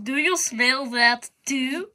Do you smell that too?